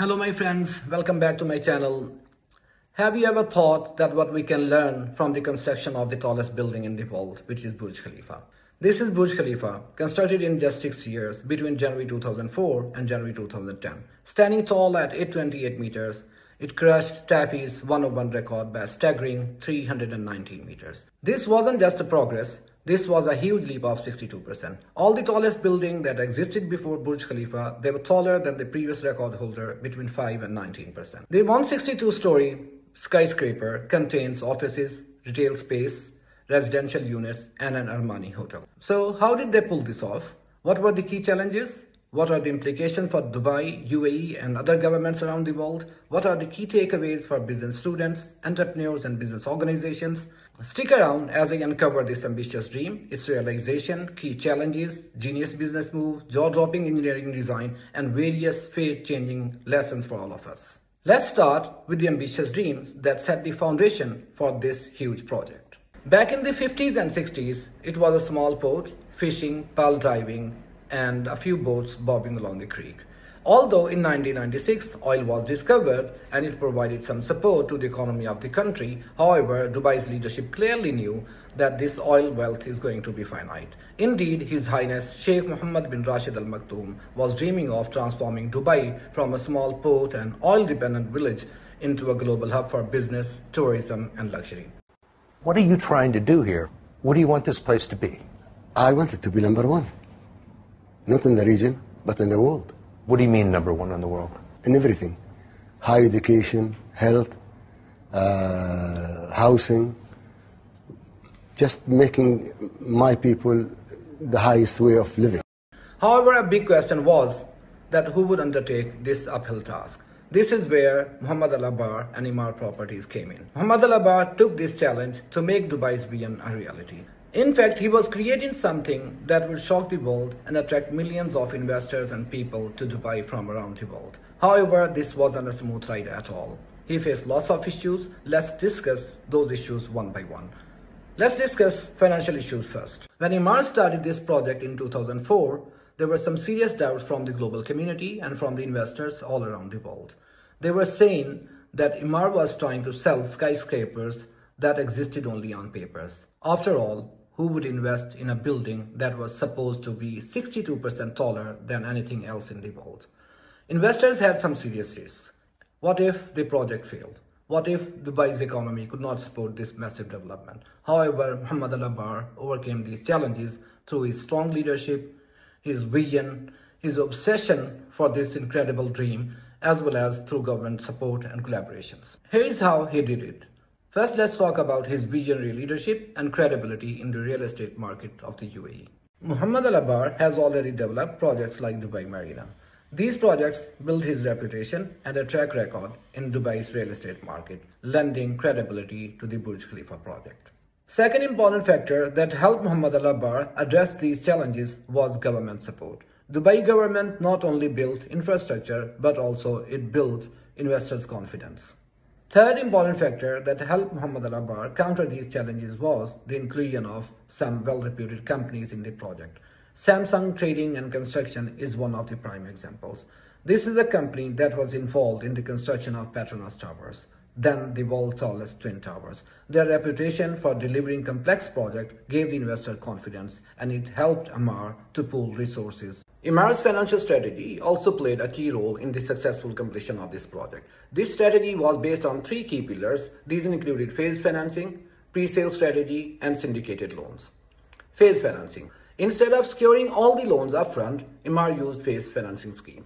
Hello my friends, welcome back to my channel. Have you ever thought that what we can learn from the construction of the tallest building in the world, which is Burj Khalifa? This is Burj Khalifa, constructed in just 6 years between January 2004 and January 2010. Standing tall at 828 meters, it crushed Taipei's 101 record by staggering 319 meters. This wasn't just a progress, this was a huge leap of 62%. All the tallest buildings that existed before Burj Khalifa, they were taller than the previous record holder between 5 and 19%. The 162-story skyscraper contains offices, retail space, residential units, and an Armani hotel. So how did they pull this off? What were the key challenges? What are the implications for Dubai, UAE, and other governments around the world? What are the key takeaways for business students, entrepreneurs, and business organizations? Stick around as I uncover this ambitious dream, its realization, key challenges, genius business move, jaw-dropping engineering design, and various fate-changing lessons for all of us. Let's start with the ambitious dreams that set the foundation for this huge project. Back in the 50s and 60s, it was a small port, fishing, pearl diving, and a few boats bobbing along the creek. Although in 1996 oil was discovered and it provided some support to the economy of the country, however, Dubai's leadership clearly knew that this oil wealth is going to be finite. Indeed, His Highness Sheikh Mohammed bin Rashid Al Maktoum was dreaming of transforming Dubai from a small port and oil dependent village into a global hub for business, tourism, and luxury. What are you trying to do here? What do you want this place to be? I want it to be number one. Not in the region, but in the world. What do you mean number one in the world? In everything. High education, health, uh, housing. Just making my people the highest way of living. However, a big question was that who would undertake this uphill task? This is where Muhammad Alabbar and Emaar Properties came in. Muhammad Alabbar took this challenge to make Dubai's vision a reality. In fact, he was creating something that would shock the world and attract millions of investors and people to Dubai from around the world. However, this wasn't a smooth ride at all. He faced lots of issues. Let's discuss those issues one by one. Let's discuss financial issues first. When Emaar started this project in 2004, there were some serious doubts from the global community and from the investors all around the world. They were saying that Emaar was trying to sell skyscrapers that existed only on papers. After all, who would invest in a building that was supposed to be 62% taller than anything else in the world. Investors had some serious risks. What if the project failed? What if Dubai's economy could not support this massive development? However, Muhammad Alabbar overcame these challenges through his strong leadership, his vision, his obsession for this incredible dream, as well as through government support and collaborations. Here is how he did it. First, let's talk about his visionary leadership and credibility in the real estate market of the UAE. Muhammad Alabbar has already developed projects like Dubai Marina. These projects build his reputation and a track record in Dubai's real estate market, lending credibility to the Burj Khalifa project. Second important factor that helped Muhammad Alabbar address these challenges was government support. Dubai government not only built infrastructure, but also it built investors' confidence. Third important factor that helped Muhammad Alabbar counter these challenges was the inclusion of some well-reputed companies in the project. Samsung Trading and Construction is one of the prime examples. This is a company that was involved in the construction of Petronas Towers, then the world's tallest twin towers. Their reputation for delivering complex projects gave the investor confidence and it helped Emaar to pool resources Emaar's financial strategy also played a key role in the successful completion of this project. This strategy was based on three key pillars. These included phase financing, pre-sale strategy, and syndicated loans. Phase financing. Instead of securing all the loans upfront, Emaar used phase financing scheme,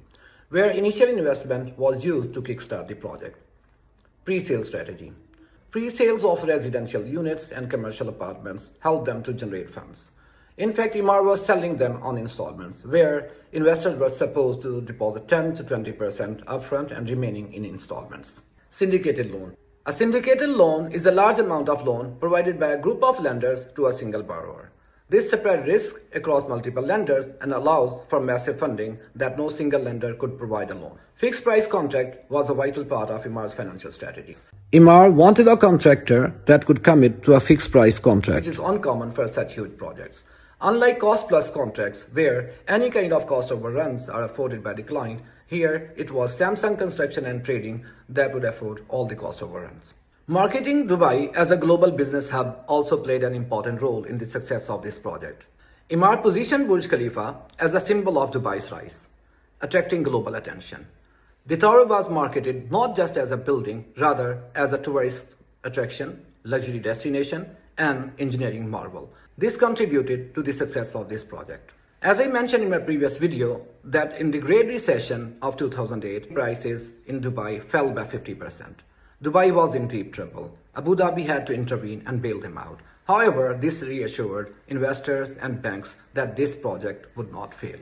where initial investment was used to kickstart the project. Pre-sale strategy. Pre-sales of residential units and commercial apartments help them to generate funds. In fact, Emaar was selling them on installments, where investors were supposed to deposit 10 to 20% upfront and remaining in installments. Syndicated loan. A syndicated loan is a large amount of loan provided by a group of lenders to a single borrower. This spreads risk across multiple lenders and allows for massive funding that no single lender could provide alone. Fixed price contract was a vital part of Emaar's financial strategy. Emaar wanted a contractor that could commit to a fixed price contract, which is uncommon for such huge projects. Unlike cost plus contracts, where any kind of cost overruns are afforded by the client, Here, it was Samsung Construction and Trading that would afford all the cost overruns. Marketing Dubai as a global business hub also played an important role in the success of this project. Emaar positioned Burj Khalifa as a symbol of Dubai's rise, attracting global attention. The tower was marketed not just as a building, rather as a tourist attraction, luxury destination, and engineering marvel. This contributed to the success of this project. As I mentioned in my previous video, that in the Great Recession of 2008, prices in Dubai fell by 50%. Dubai was in deep trouble. Abu Dhabi had to intervene and bail them out. However, this reassured investors and banks that this project would not fail.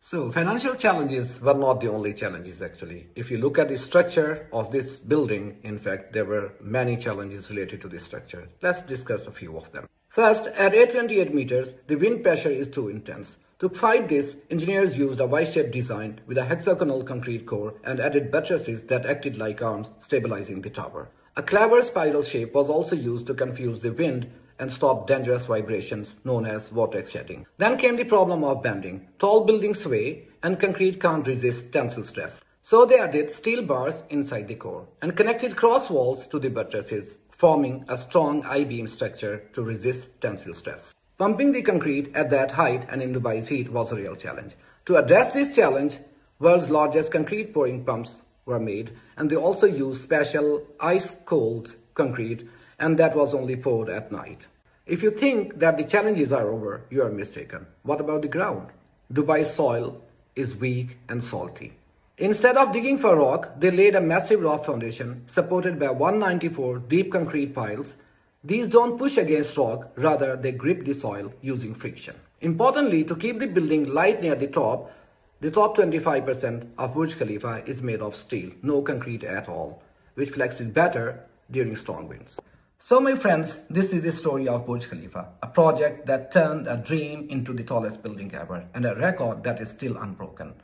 So financial challenges were not the only challenges actually. If you look at the structure of this building, in fact, there were many challenges related to this structure. Let's discuss a few of them. First, at 828 meters, the wind pressure is too intense. To fight this, engineers used a Y-shaped design with a hexagonal concrete core and added buttresses that acted like arms, stabilizing the tower. A clever spiral shape was also used to confuse the wind and stop dangerous vibrations known as vortex shedding. Then came the problem of bending. Tall buildings sway and concrete can't resist tensile stress. So they added steel bars inside the core and connected cross walls to the buttresses, forming a strong I-beam structure to resist tensile stress. Pumping the concrete at that height and in Dubai's heat was a real challenge. To address this challenge, world's largest concrete pouring pumps were made and they also used special ice-cold concrete and that was only poured at night. If you think that the challenges are over, you are mistaken. What about the ground? Dubai's soil is weak and salty. Instead of digging for rock, they laid a massive rock foundation supported by 194 deep concrete piles these don't push against rock, rather they grip the soil using friction. Importantly, to keep the building light near the top, the top 25% of Burj Khalifa is made of steel, no concrete at all, which flexes better during strong winds. So my friends, this is the story of Burj Khalifa, a project that turned a dream into the tallest building ever and a record that is still unbroken.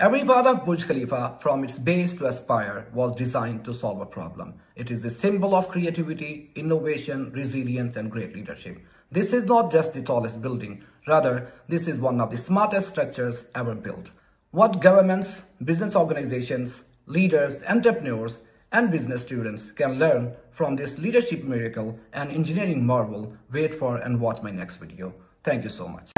Every part of Burj Khalifa, from its base to aspire, was designed to solve a problem. It is the symbol of creativity, innovation, resilience, and great leadership. This is not just the tallest building, rather, this is one of the smartest structures ever built. What governments, business organizations, leaders, entrepreneurs, and business students can learn from this leadership miracle and engineering marvel, wait for and watch my next video. Thank you so much.